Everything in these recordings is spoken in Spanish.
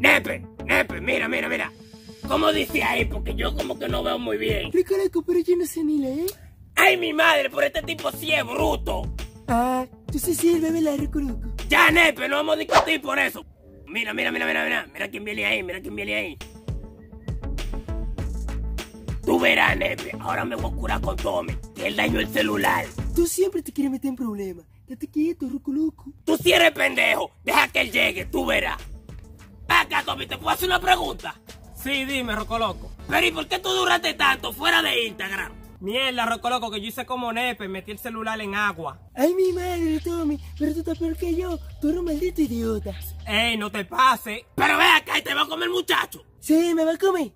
Nepe, Nepe, mira, mira, mira. ¿Cómo dice ahí? Porque yo como que no veo muy bien. Recoloco, pero yo no sé ni leer. ¡Ay, mi madre! Por este tipo sí es bruto. Ah, tú sí sirve, me la recoloco. Ya, Nepe, no vamos a discutir por eso. Mira, mira, mira, mira, mira. Mira quién viene ahí, mira quién viene ahí. Tú verás, Nepe. Ahora me voy a curar con Tommy, que él dañó el celular. Tú siempre te quieres meter en problemas. Date quieto, recoloco. Tú sí eres pendejo. Deja que él llegue, tú verás. Tommy, ¿te puedo hacer una pregunta? Sí, dime, Rocoloco. Pero ¿y por qué tú duraste tanto fuera de Instagram? Mierda, Rocoloco, que yo hice como nepe, metí el celular en agua. Ay, mi madre, Tommy, pero tú estás peor que yo. Tú eres un maldito idiota. Ey, no te pases. Pero ve acá y te va a comer muchacho. Sí, me va a comer.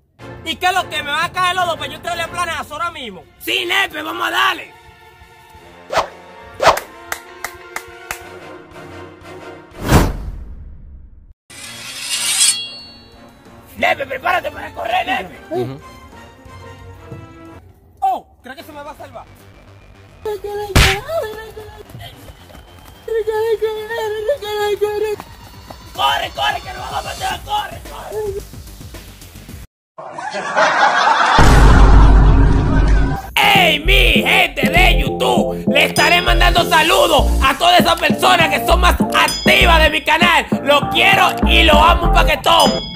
¿Y qué es lo que me va a caer los dos? Pues yo te doy el planazo ahora mismo. Sí, Nepe, vamos a darle. Nepe, prepárate para correr, Nepe. Oh, ¿crees que se me va a salvar? Corre, corre, que nos vamos a meter, corre, corre. ¡Ey, mi gente de YouTube! Le estaré mandando saludos a todas esas personas que son más activas de mi canal. Lo quiero y lo amo un paquetón.